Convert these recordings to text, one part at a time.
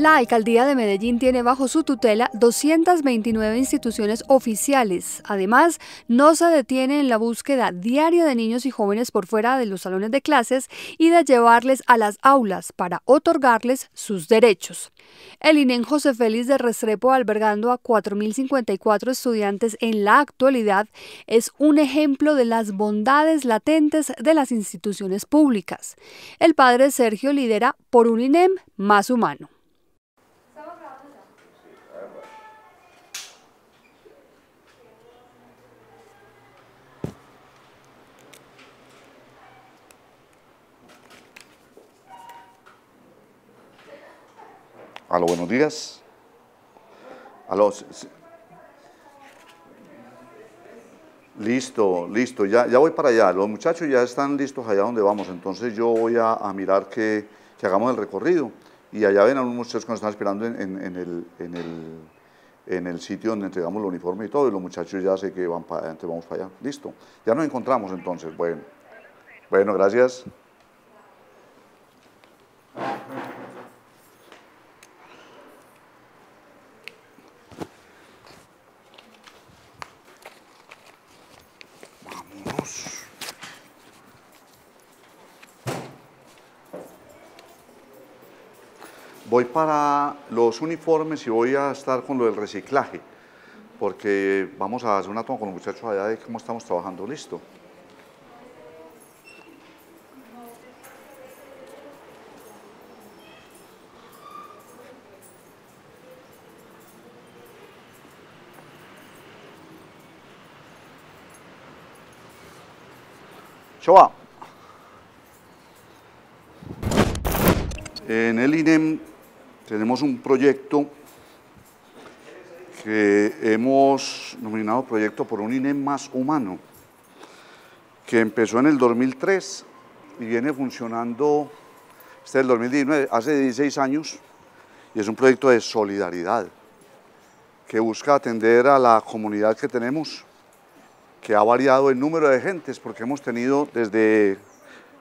La alcaldía de Medellín tiene bajo su tutela 229 instituciones oficiales. Además, no se detiene en la búsqueda diaria de niños y jóvenes por fuera de los salones de clases y de llevarles a las aulas para otorgarles sus derechos. El INEN José Félix de Restrepo, albergando a 4.054 estudiantes en la actualidad, es un ejemplo de las bondades latentes de las instituciones públicas. El padre Sergio lidera por un INEM más humano. Aló, buenos días. Aló. Listo, listo, ya, ya voy para allá. Los muchachos ya están listos allá donde vamos, entonces yo voy a, mirar que, hagamos el recorrido. Y allá ven a unos muchachos que nos están esperando en, el, en, el, en el sitio donde entregamos el uniforme y todo, y los muchachos ya sé que van para vamos para allá. Listo, ya nos encontramos entonces. Bueno, bueno gracias. Voy para los uniformes y voy a estar con lo del reciclaje, porque vamos a hacer una toma con los muchachos allá de cómo estamos trabajando. Listo. Choa. En el INEM tenemos un proyecto que hemos nominado Proyecto por un INE más humano, que empezó en el 2003 y viene funcionando, este es el 2019, hace 16 años, y es un proyecto de solidaridad que busca atender a la comunidad que tenemos, que ha variado el número de gentes, porque hemos tenido desde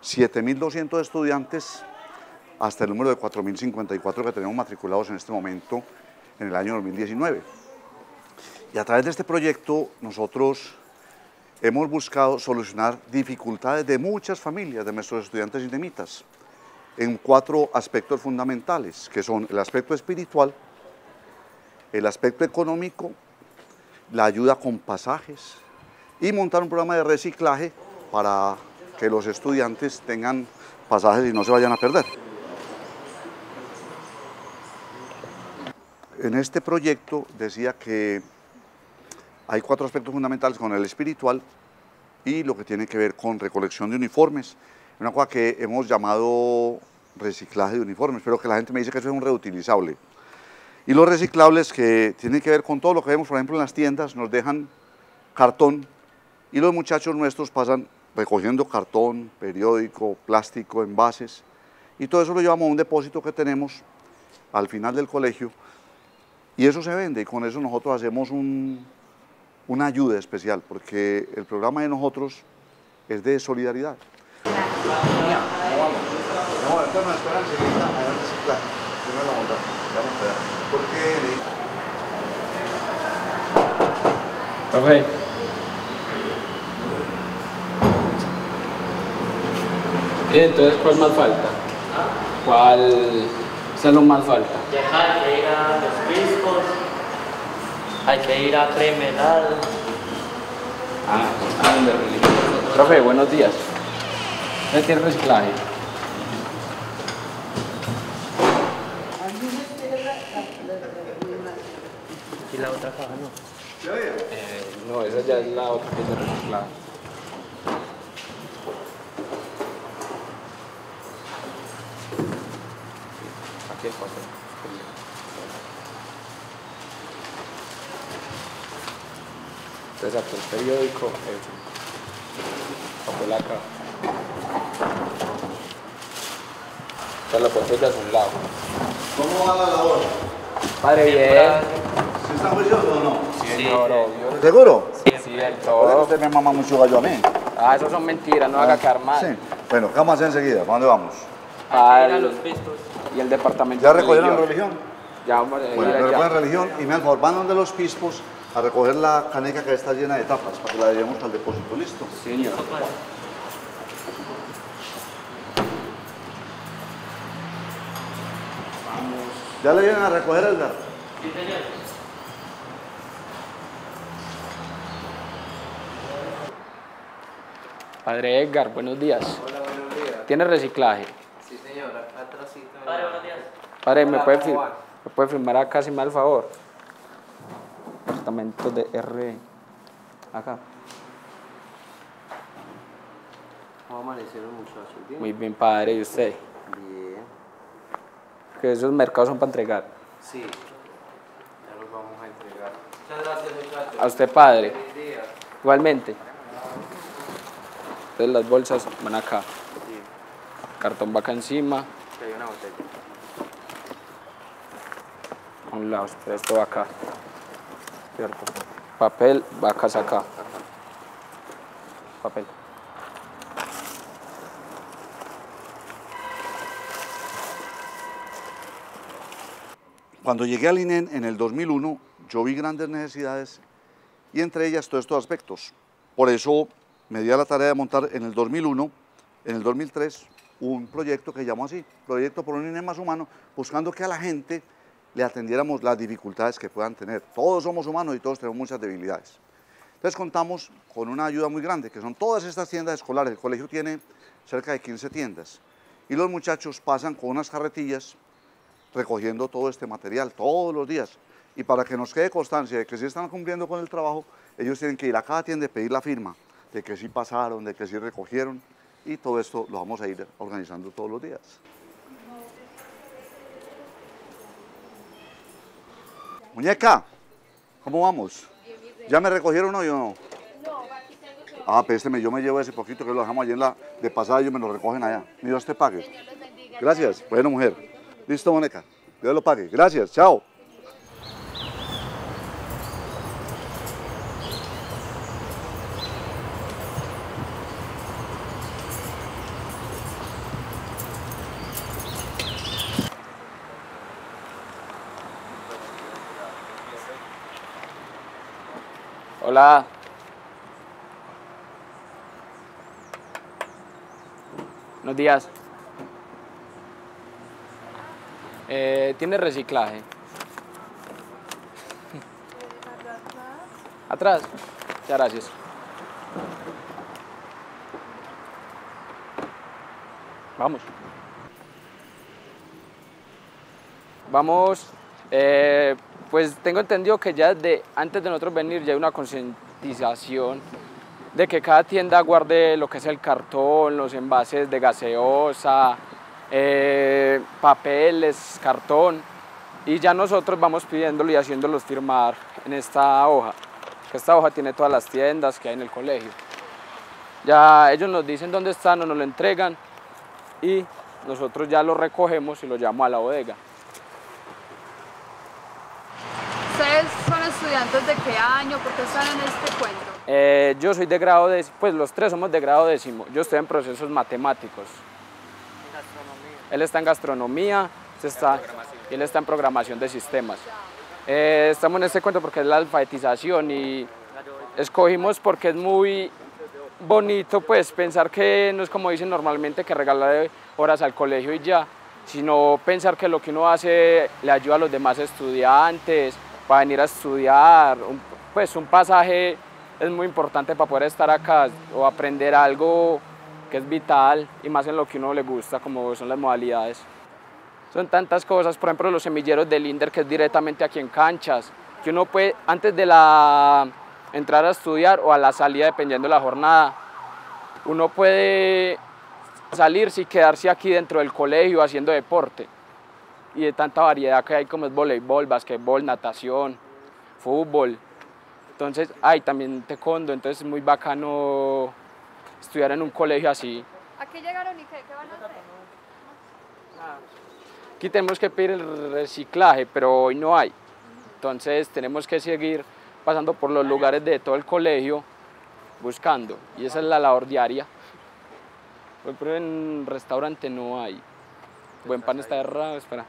7.200 estudiantes hasta el número de 4.054 que tenemos matriculados en este momento en el año 2019. Y a través de este proyecto nosotros hemos buscado solucionar dificultades de muchas familias de nuestros estudiantes indemitas en cuatro aspectos fundamentales, que son el aspecto espiritual, el aspecto económico, la ayuda con pasajes y montar un programa de reciclaje para que los estudiantes tengan pasajes y no se vayan a perder. En este proyecto decía que hay cuatro aspectos fundamentales con el espiritual y lo que tiene que ver con recolección de uniformes, una cosa que hemos llamado reciclaje de uniformes, pero que la gente me dice que eso es un reutilizable. Y los reciclables que tienen que ver con todo lo que vemos, por ejemplo, en las tiendas, nos dejan cartón y los muchachos nuestros pasan recogiendo cartón, periódico, plástico, envases, y todo eso lo llevamos a un depósito que tenemos al final del colegio, y eso se vende y con eso nosotros hacemos una ayuda especial, porque el programa de nosotros es de solidaridad. Profe. ¿Y entonces cuál más falta? ¿Cuál salón más falta? Hay que ir a Cremelado. Ah, ah, donde Profe, buenos días. ¿Usted tiene reciclaje? ¿Y la otra caja no? Eh, no, esa ya es la otra que es de reciclaje. Aquí el papel. Exacto, el periódico, el papel acá. Están las botellas a un lado. ¿Cómo va la labor? Padre, bien. ¿Se está juicioso o no? Sí, señor, obvio. ¿Seguro? Sí, sí, el todo. Usted me mama mucho gallo a mí. Ah, eso son mentiras, no haga quedar mal. Sí. Bueno, ¿qué vamos a hacer enseguida? ¿Para dónde vamos? Al- los pispos. y el departamento ¿Ya de recogieron religión? Ya vamos a Bueno, allá. recogen religión y me dan favor, van donde los pispos a recoger la caneca que está llena de tapas para que la llevemos al depósito. ¿Listo? Sí, señor. ¿Ya le vienen a recoger el dar? Sí, señor. Padre Edgar, buenos días. Hola, buenos días. ¿Tiene reciclaje? Sí, señor, acá atrásito. Padre, buenos días. Padre, ¿me Hola, puede. ¿me puede firmar acá si me da el favor? Departamento de R. Acá. ¿Cómo amanecieron muchachos? ¿Bien? Muy bien, padre. ¿Y usted? Bien. Que esos mercados son para entregar. Sí. Ya los vamos a entregar. Muchas gracias, muchachos. A usted, padre. Día. Igualmente. Entonces las bolsas van acá. Sí, Cartón va acá encima. hay una botella. A un lado, esto va acá. Papel va acá. Papel. Cuando llegué al INEN en el 2001, yo vi grandes necesidades y entre ellas todos estos aspectos. Por eso me di a la tarea de montar en el 2001, en el 2003, un proyecto que llamó así, Proyecto por un INEN más humano, buscando que a la gente le atendiéramos las dificultades que puedan tener. Todos somos humanos y todos tenemos muchas debilidades. Entonces contamos con una ayuda muy grande, que son todas estas tiendas escolares. El colegio tiene cerca de 15 tiendas. Y los muchachos pasan con unas carretillas recogiendo todo este material todos los días. Y para que nos quede constancia de que sí están cumpliendo con el trabajo, ellos tienen que ir a cada tienda y pedir la firma de que sí pasaron, de que sí recogieron. Y todo esto lo vamos a ir organizando todos los días. Muñeca, ¿cómo vamos? ¿Ya me recogieron hoy o no? Ah, pésteme, yo me llevo ese poquito que lo dejamos allí en la de pasada, ellos me lo recogen allá. Ni Dios te pague. Gracias. Bueno, mujer. Listo, Mónica. Dios lo pague. Gracias. Chao. Hola. Buenos días. Eh, ¿Tiene reciclaje? Atrás. Muchas gracias. Vamos. Vamos. eh, pues tengo entendido que ya de antes de nosotros venir ya hay una concientización de que cada tienda guarde lo que es el cartón, los envases de gaseosa, eh, papeles, cartón. Y ya nosotros vamos pidiéndolo y haciéndolos firmar en esta hoja. que Esta hoja tiene todas las tiendas que hay en el colegio. Ya ellos nos dicen dónde están o nos lo entregan y nosotros ya lo recogemos y lo llevamos a la bodega. ¿Ustedes son estudiantes de qué año? ¿Por qué están en este cuento? Eh, yo soy de grado décimo, pues los tres somos de grado décimo. Yo estoy en procesos matemáticos. Él está en gastronomía está, y él está en programación de sistemas. Eh, estamos en este cuento porque es la alfabetización y escogimos porque es muy bonito pues pensar que no es como dicen normalmente que regalar horas al colegio y ya, sino pensar que lo que uno hace le ayuda a los demás estudiantes para venir a estudiar, un- pues un pasaje es muy importante para poder estar acá o aprender algo que es vital y más en lo que uno le gusta como son las modalidades. Son tantas cosas, por ejemplo, los semilleros del INDER, que es directamente aquí en canchas, que uno puede, antes de la entrar a estudiar o a la salida, dependiendo de la jornada, uno puede salirse y quedarse aquí dentro del colegio haciendo deporte. Y de tanta variedad que hay como es voleibol, basquetbol, natación, fútbol. Entonces, hay también taekwondo, entonces es muy bacano estudiar en un colegio así. ¿Aquí llegaron y qué, qué van a hacer? Aquí tenemos que pedir el reciclaje, pero hoy no hay. Entonces tenemos que seguir pasando por los lugares de todo el colegio buscando. Y esa es la labor diaria. Por ejemplo, en restaurante no hay. buen pan está errado, espera.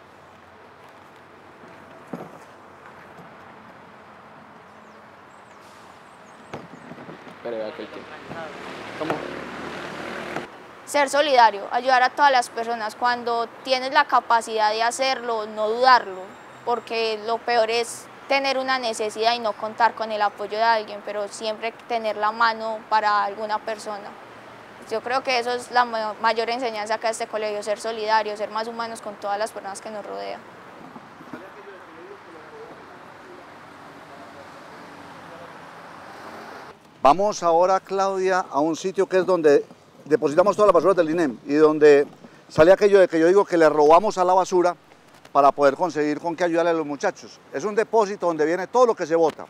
Ser solidario, ayudar a todas las personas. Cuando tienes la capacidad de hacerlo, no dudarlo, porque lo peor es tener una necesidad y no contar con el apoyo de alguien, pero siempre tener la mano para alguna persona. Yo creo que eso es la ma- mayor enseñanza que este colegio, ser solidario, ser más humanos con todas las personas que nos rodean. Vamos ahora, Claudia, a un sitio que es donde depositamos todas las basuras del INEM y donde sale aquello de que yo digo que le robamos a la basura para poder conseguir con qué ayudarle a los muchachos. Es un depósito donde viene todo lo que se bota.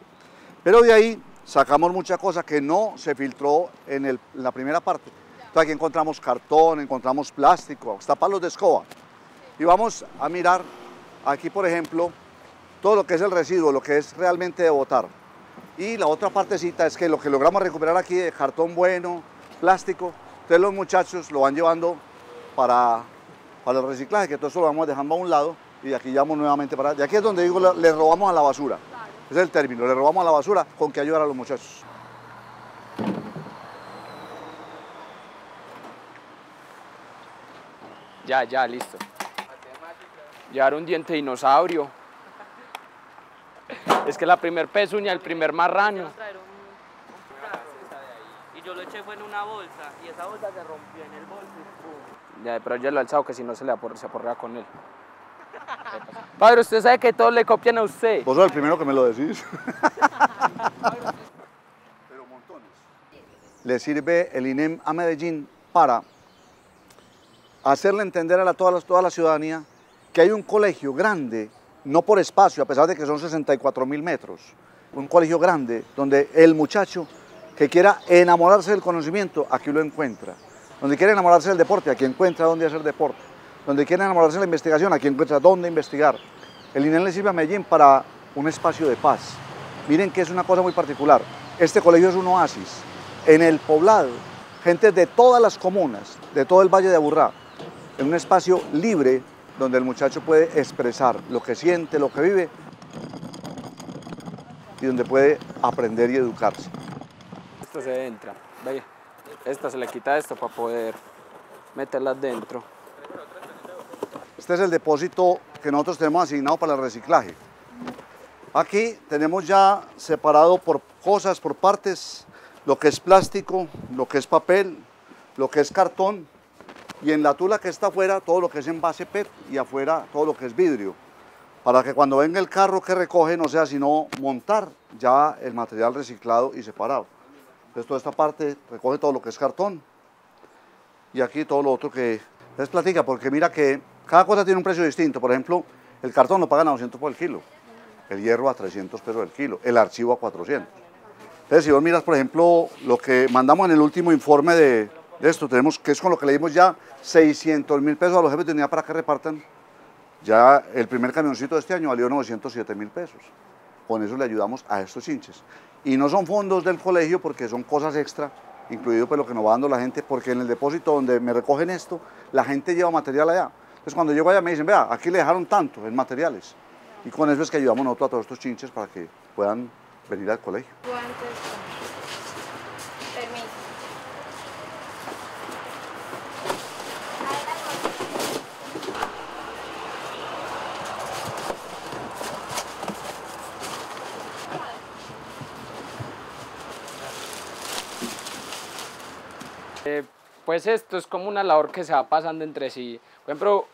Pero de ahí sacamos mucha cosa que no se filtró en, la primera parte. Entonces aquí encontramos cartón, encontramos plástico, hasta palos de escoba. Y vamos a mirar aquí, por ejemplo, todo lo que es el residuo, lo que es realmente de botar. Y la otra partecita es que lo que logramos recuperar aquí de cartón bueno, plástico, entonces los muchachos lo van llevando para, para el reciclaje, que todo eso lo vamos dejando a un lado y de aquí llevamos nuevamente para... De aquí es donde digo, le, robamos a la basura. Ese es el término, le robamos a la basura con que ayudar a los muchachos. Ya, ya, listo. Llevar un diente dinosaurio. Es que la primer pezuña, el primer marrano. y yo lo eché fue en una bolsa y esa bolsa se rompió en el bolso. Ya, pero ya lo he alzado que si no se le apor- se aporrea con él. Padre, usted sabe que todos le copian a usted. Vos sos el primero que me lo decís. Le sirve el INEM a Medellín para hacerle entender a la, toda, la, toda la ciudadanía que hay un colegio grande, no por espacio, a pesar de que son 64 mil metros, un colegio grande donde el muchacho que quiera enamorarse del conocimiento, aquí lo encuentra. Donde quiere enamorarse del deporte, aquí encuentra dónde hacer deporte. Donde quiere enamorarse de la investigación, aquí encuentra dónde investigar. El INEM le sirve a Medellín para un espacio de paz. Miren que es una cosa muy particular. Este colegio es un oasis. En el poblado, gente de todas las comunas, de todo el Valle de Aburrá, en un espacio libre donde el muchacho puede expresar lo que siente, lo que vive y donde puede aprender y educarse. Esto se entra. Vaya. Esta se le quita esto para poder meterlas dentro. Este es el depósito que nosotros tenemos asignado para el reciclaje. Aquí tenemos ya separado por cosas, por partes, lo que es plástico, lo que es papel, lo que es cartón y en la tula que está afuera todo lo que es envase PET y afuera todo lo que es vidrio. Para que cuando venga el carro que recoge no sea sino montar ya el material reciclado y separado. Entonces toda esta parte recoge todo lo que es cartón y aquí todo lo otro que les platica, porque mira que cada cosa tiene un precio distinto. Por ejemplo, el cartón lo pagan a 200 por el kilo, el hierro a 300 pesos el kilo, el archivo a 400. Entonces, si vos miras, por ejemplo, lo que mandamos en el último informe de, de esto, tenemos que es con lo que le dimos ya 600 mil pesos a los jefes de unidad para que repartan. Ya el primer camioncito de este año valió 907 mil pesos. Con eso le ayudamos a estos hinches. Y no son fondos del colegio porque son cosas extra, incluido pues lo que nos va dando la gente, porque en el depósito donde me recogen esto, la gente lleva material allá. Entonces cuando llego allá me dicen, vea, aquí le dejaron tanto en materiales. Y con eso es que ayudamos nosotros a todos estos chinches para que puedan venir al colegio. Eh, pues esto es como una labor que se va pasando entre sí. Por ejemplo,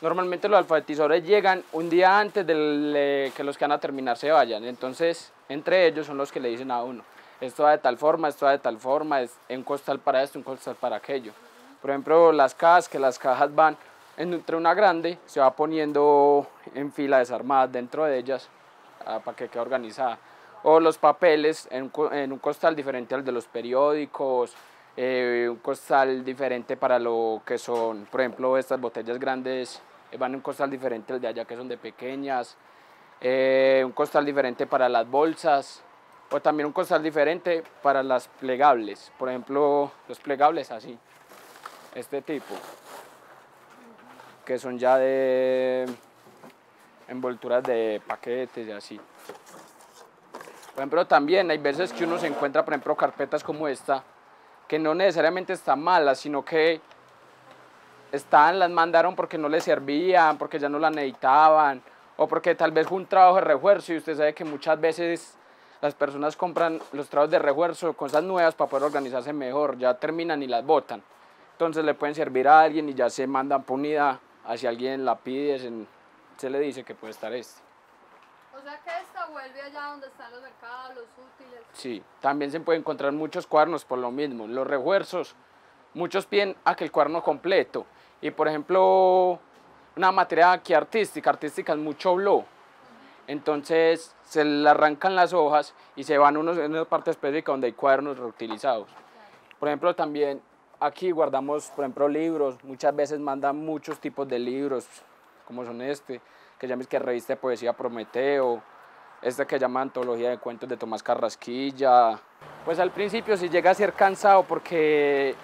normalmente los alfabetizadores llegan un día antes de que los que van a terminar se vayan. Entonces, entre ellos son los que le dicen a uno, esto va de tal forma, esto va de tal forma, es un costal para esto, un costal para aquello. Por ejemplo, las cajas, que las cajas van entre una grande, se va poniendo en fila desarmadas dentro de ellas ah, para que quede organizada. O los papeles en un costal diferente al de los periódicos, eh, un costal diferente para lo que son, por ejemplo, estas botellas grandes eh, van en un costal diferente al de allá que son de pequeñas, eh, un costal diferente para las bolsas, o también un costal diferente para las plegables, por ejemplo, los plegables así, este tipo. que son ya de envolturas de paquetes y así. Por ejemplo, también hay veces que uno se encuentra, por ejemplo, carpetas como esta, que no necesariamente están malas, sino que están, las mandaron porque no les servían, porque ya no las necesitaban, o porque tal vez fue un trabajo de refuerzo y usted sabe que muchas veces las personas compran los trabajos de refuerzo, cosas nuevas para poder organizarse mejor, ya terminan y las botan. Entonces le pueden servir a alguien y ya se mandan por unidad, hacia alguien la pide, se, se le dice que puede estar este. Sea que esta vuelve allá donde están los mercados, los útiles. Sí, también se pueden encontrar muchos cuadernos por lo mismo. Los refuerzos, muchos piden a que el cuaderno completo. Y por ejemplo, una materia aquí artística, artística es mucho blow. Entonces se le arrancan las hojas y se van unos, en una parte específica donde hay cuadernos reutilizados. Por ejemplo, también aquí guardamos, por ejemplo, libros. Muchas veces mandan muchos tipos de libros, como son este, que llames que revista de poesía Prometeo, este que llama Antología de Cuentos de Tomás Carrasquilla. Pues al principio sí llega a ser cansado porque,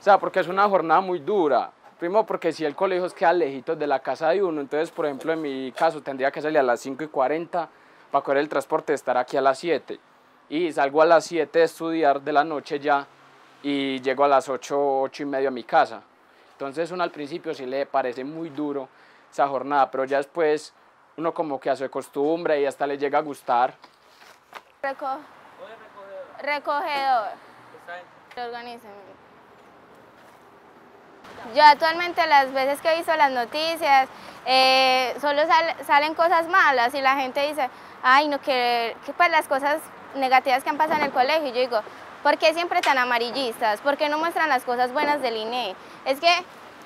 o sea, porque es una jornada muy dura. Primero porque si el colegio es queda lejitos de la casa de uno, entonces por ejemplo en mi caso tendría que salir a las 5 y 40 para coger el transporte estar aquí a las 7. Y salgo a las 7 de estudiar de la noche ya y llego a las 8, 8 y media a mi casa. Entonces uno al principio sí le parece muy duro esa jornada, pero ya después uno como que a su costumbre y hasta le llega a gustar. Reco recogedor. Organicen. Yo actualmente las veces que he visto las noticias, eh, solo sal, salen cosas malas y la gente dice, ay, no, que, que pues las cosas negativas que han pasado en el colegio. Y yo digo, ¿por qué siempre tan amarillistas? ¿Por qué no muestran las cosas buenas del INE? Es que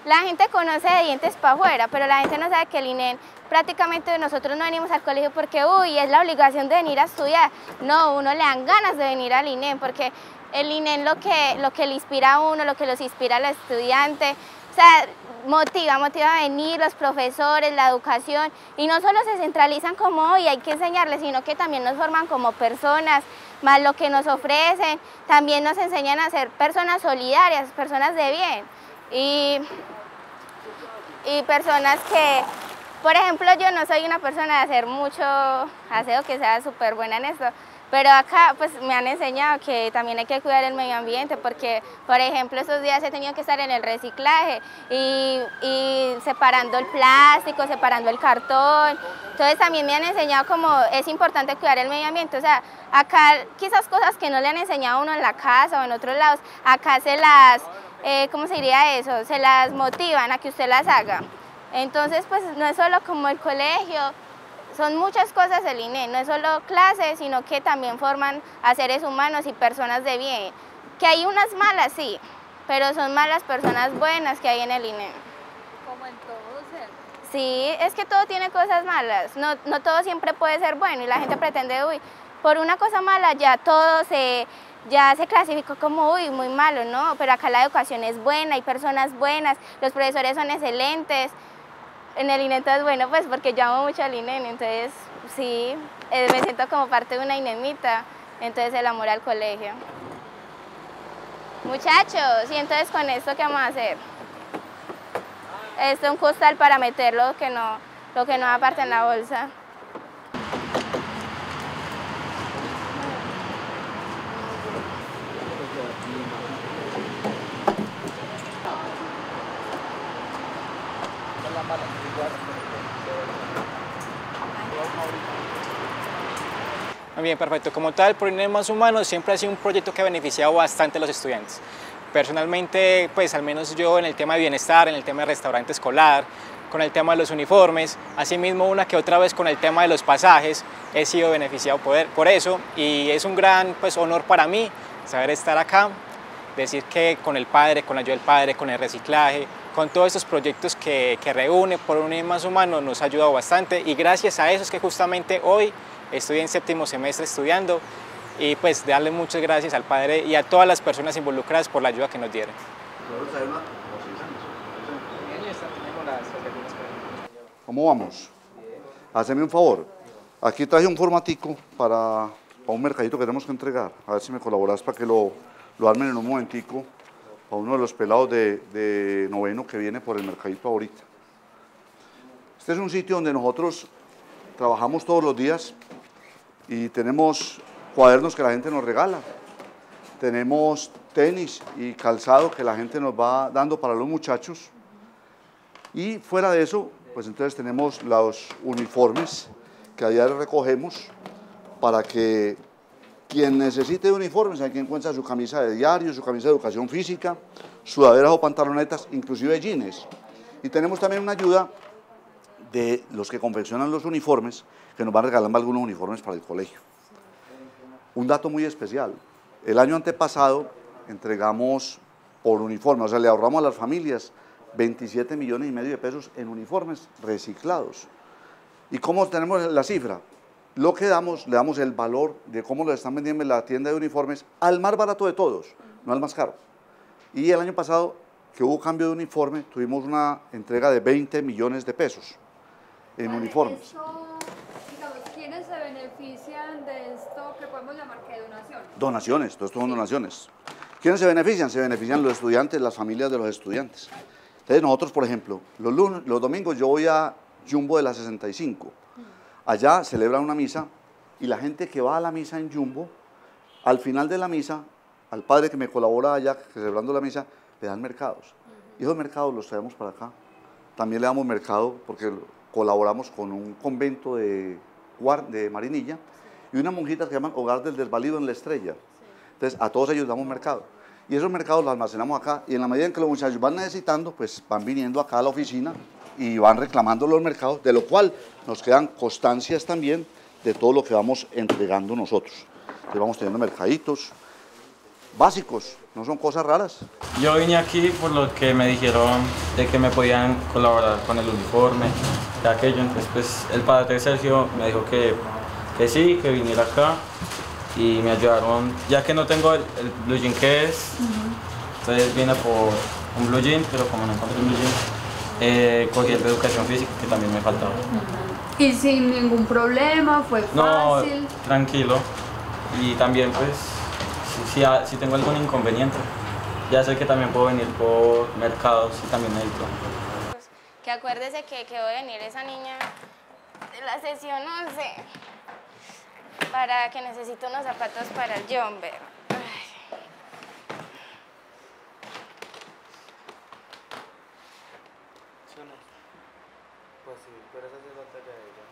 la gente conoce de dientes para afuera, pero la gente no sabe que el INE prácticamente nosotros no venimos al colegio porque, uy, es la obligación de venir a estudiar. No, uno le dan ganas de venir al INE porque el INE es lo que, lo que le inspira a uno, lo que los inspira al estudiante. O sea, motiva, motiva a venir los profesores, la educación, y no solo se centralizan como hoy hay que enseñarles, sino que también nos forman como personas, más lo que nos ofrecen, también nos enseñan a ser personas solidarias, personas de bien, y, y personas que, por ejemplo, yo no soy una persona de hacer mucho aseo, que sea súper buena en esto, pero acá pues me han enseñado que también hay que cuidar el medio ambiente porque, por ejemplo, estos días he tenido que estar en el reciclaje y, y, separando el plástico, separando el cartón. Entonces también me han enseñado como es importante cuidar el medio ambiente. O sea, acá quizás cosas que no le han enseñado a uno en la casa o en otros lados, acá se las, eh, ¿cómo se diría eso? Se las motivan a que usted las haga. Entonces pues no es solo como el colegio, son muchas cosas el INE, no es solo clases, sino que también forman a seres humanos y personas de bien. Que hay unas malas, sí, pero son malas personas buenas que hay en el INE. Como en todo, ¿cierto? Sí, es que todo tiene cosas malas, no, no todo siempre puede ser bueno y la gente pretende, uy, por una cosa mala ya todo se, ya se clasificó como, uy, muy malo, ¿no? Pero acá la educación es buena, hay personas buenas, los profesores son excelentes, en el INE entonces bueno pues porque yo amo mucho al INE, entonces sí, eh, me siento como parte de una INEMita, entonces el amor al colegio. Muchachos, y entonces con esto qué vamos a hacer? Esto es un costal para meter lo que no, lo que no aparte en la bolsa. Bien, perfecto. Como tal, por INE Más Humanos siempre ha sido un proyecto que ha beneficiado bastante a los estudiantes. Personalmente, pues al menos yo en el tema de bienestar, en el tema de restaurante escolar, con el tema de los uniformes, asimismo una que otra vez con el tema de los pasajes, he sido beneficiado por, por eso y es un gran pues, honor para mí saber estar acá, decir que con el padre, con la ayuda del padre, con el reciclaje, con todos estos proyectos que, que reúne por un más humano nos ha ayudado bastante y gracias a eso es que justamente hoy estoy en séptimo semestre estudiando y pues darle muchas gracias al padre y a todas las personas involucradas por la ayuda que nos dieron. ¿Cómo vamos? Haceme un favor. Aquí traje un formatico para, para un mercadito que tenemos que entregar. A ver si me colaboras para que lo, lo armen en un momentico a uno de los pelados de, de noveno que viene por el mercadito ahorita. Este es un sitio donde nosotros trabajamos todos los días y tenemos cuadernos que la gente nos regala. Tenemos tenis y calzado que la gente nos va dando para los muchachos. Y fuera de eso, pues entonces tenemos los uniformes que a diario recogemos para que quien necesite uniformes, aquí encuentra su camisa de diario, su camisa de educación física, sudaderas o pantalonetas, inclusive jeans. Y tenemos también una ayuda de los que confeccionan los uniformes, que nos van regalando algunos uniformes para el colegio. Un dato muy especial, el año antepasado entregamos por uniforme, o sea, le ahorramos a las familias 27 millones y medio de pesos en uniformes reciclados. ¿Y cómo tenemos la cifra? Lo que damos, le damos el valor de cómo lo están vendiendo en la tienda de uniformes al más barato de todos, no al más caro. Y el año pasado, que hubo cambio de uniforme, tuvimos una entrega de 20 millones de pesos en uniformes. ¿Quiénes se benefician de esto que podemos llamar que donaciones? Donaciones, todo esto son donaciones. ¿Quiénes se benefician? Se benefician los estudiantes, las familias de los estudiantes. Entonces nosotros, por ejemplo, los, lunes, los domingos yo voy a Jumbo de la 65. Allá celebran una misa y la gente que va a la misa en Jumbo, al final de la misa, al padre que me colabora allá celebrando la misa, le dan mercados. Y esos mercados los traemos para acá. También le damos mercado porque colaboramos con un convento de, de Marinilla y una monjita que se llama Hogar del Desvalido en la Estrella. Entonces, a todos ellos damos mercado y esos mercados los almacenamos acá y en la medida en que los muchachos van necesitando, pues van viniendo acá a la oficina y van reclamando los mercados, de lo cual nos quedan constancias también de todo lo que vamos entregando nosotros. Entonces vamos teniendo mercaditos básicos, no son cosas raras. Yo vine aquí por lo que me dijeron de que me podían colaborar con el uniforme, de aquello, entonces pues el padre de Sergio me dijo que, que sí, que viniera acá y me ayudaron, ya que no tengo el, blue jean que es, entonces vine por un blue jean, pero como no encontré un blue jean, eh, cogí el de educación física que también me faltaba. Y sin ningún problema, fue fácil. No, tranquilo. Y también pues, si, si, tengo algún inconveniente, ya sé que también puedo venir por mercados y también necesito. Que acuérdese que, que a venir esa niña de la sesión 11 para que necesito unos zapatos para el jumper. Pues sí, pero esa es la talla de ella.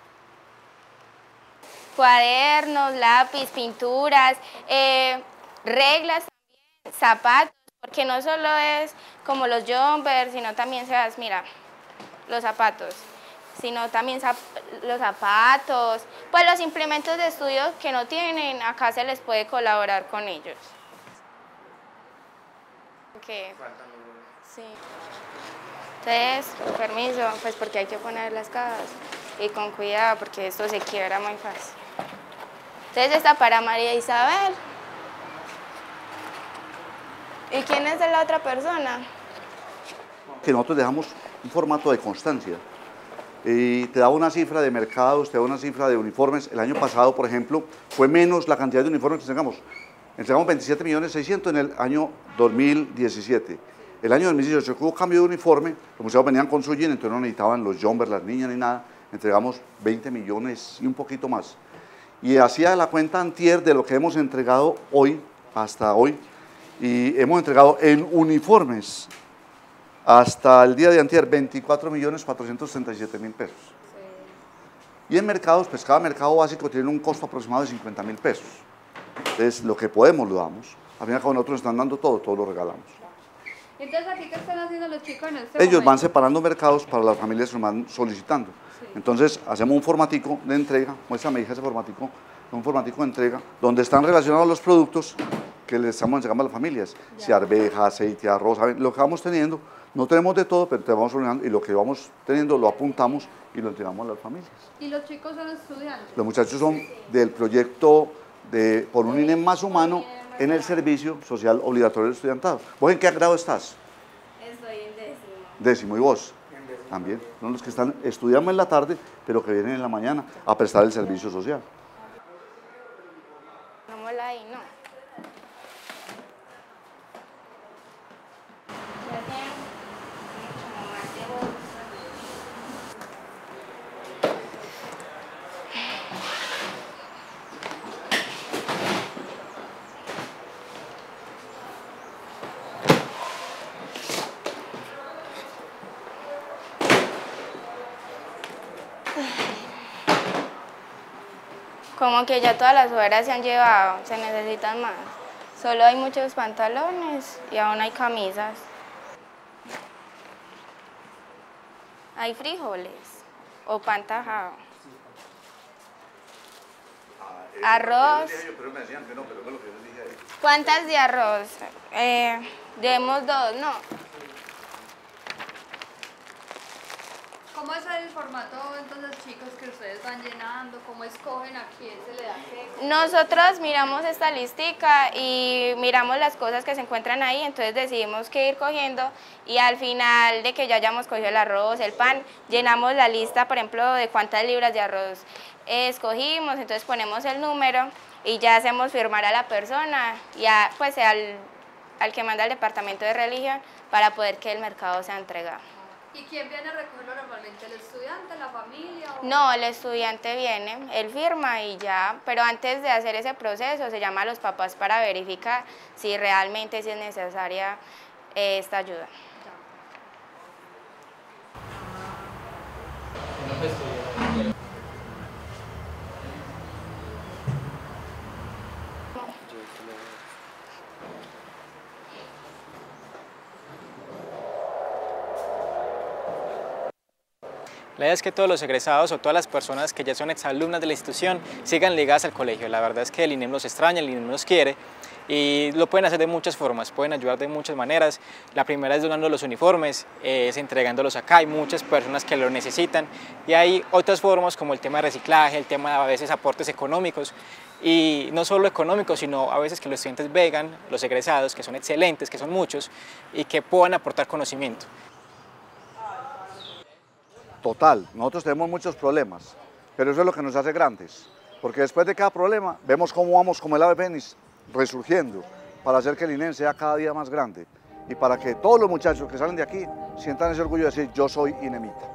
Cuadernos, lápiz, pinturas, eh, reglas también, zapatos, porque no solo es como los jumpers, sino también se das, mira, los zapatos sino también los zapatos, pues los implementos de estudio que no tienen, acá se les puede colaborar con ellos. Okay. Sí. Entonces, permiso, pues porque hay que poner las cajas y con cuidado porque esto se quiebra muy fácil. Entonces esta para María Isabel. ¿Y quién es la otra persona? Que nosotros dejamos un formato de constancia y te da una cifra de mercados, te da una cifra de uniformes. El año pasado, por ejemplo, fue menos la cantidad de uniformes que entregamos. Entregamos 27 millones 600 en el año 2017. El año 2018 hubo cambio de uniforme, los museos venían con su jean, entonces no necesitaban los jumpers, las niñas ni nada. Entregamos 20 millones y un poquito más. Y hacía la cuenta antier de lo que hemos entregado hoy, hasta hoy, y hemos entregado en uniformes hasta el día de antier 24 millones 437 mil pesos. Y en mercados, pues cada mercado básico tiene un costo aproximado de 50 mil pesos. Entonces, lo que podemos lo damos. A fin y nosotros nos están dando todo, todo lo regalamos. Entonces, ¿aquí qué están haciendo los chicos en este Ellos van separando mercados para las familias que van solicitando. Entonces, hacemos un formatico de entrega, muéstrame hija ese formatico, un formatico de entrega, donde están relacionados los productos que les estamos entregando a las familias. Si arveja, aceite, arroz, lo que vamos teniendo, no tenemos de todo, pero te vamos ordenando y lo que vamos teniendo lo apuntamos y lo entregamos a las familias. ¿Y los chicos son estudiantes? Los muchachos son del proyecto de Por un INE más humano en el servicio social obligatorio del estudiantado. ¿Vos en qué grado estás? Estoy en décimo. Décimo, ¿y vos? También. Son los que están, estudiamos en la tarde, pero que vienen en la mañana a prestar el servicio social. Vamos ahí, no. Como que ya todas las sueras se han llevado, se necesitan más. Solo hay muchos pantalones y aún hay camisas. Hay frijoles o pan. Arroz. ¿Cuántas de arroz? Eh, demos dos, no. ¿Cómo es el formato entonces, chicos, que ustedes van llenando? ¿Cómo escogen a quién se le da qué? Nosotros miramos esta listica y miramos las cosas que se encuentran ahí, entonces decidimos qué ir cogiendo y al final de que ya hayamos cogido el arroz, el pan, llenamos la lista, por ejemplo, de cuántas libras de arroz escogimos, entonces ponemos el número y ya hacemos firmar a la persona y pues al, al que manda el departamento de religión para poder que el mercado sea entregado. ¿Y quién viene a recogerlo normalmente? ¿El estudiante, la familia? No, el estudiante viene, él firma y ya, pero antes de hacer ese proceso se llama a los papás para verificar si realmente es necesaria eh, esta ayuda. La idea es que todos los egresados o todas las personas que ya son exalumnas de la institución sigan ligadas al colegio. La verdad es que el INEM los extraña, el INEM los quiere y lo pueden hacer de muchas formas, pueden ayudar de muchas maneras. La primera es donando los uniformes, es entregándolos acá, hay muchas personas que lo necesitan y hay otras formas como el tema de reciclaje, el tema de a veces aportes económicos y no solo económicos, sino a veces que los estudiantes vegan, los egresados, que son excelentes, que son muchos y que puedan aportar conocimiento. Total, nosotros tenemos muchos problemas, pero eso es lo que nos hace grandes, porque después de cada problema vemos cómo vamos como el ave fénix resurgiendo para hacer que el INEN sea cada día más grande y para que todos los muchachos que salen de aquí sientan ese orgullo de decir yo soy INEMITA.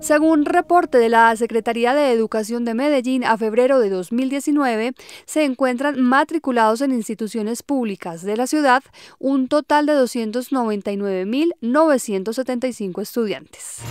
Según reporte de la Secretaría de Educación de Medellín, a febrero de 2019 se encuentran matriculados en instituciones públicas de la ciudad un total de 299.975 estudiantes.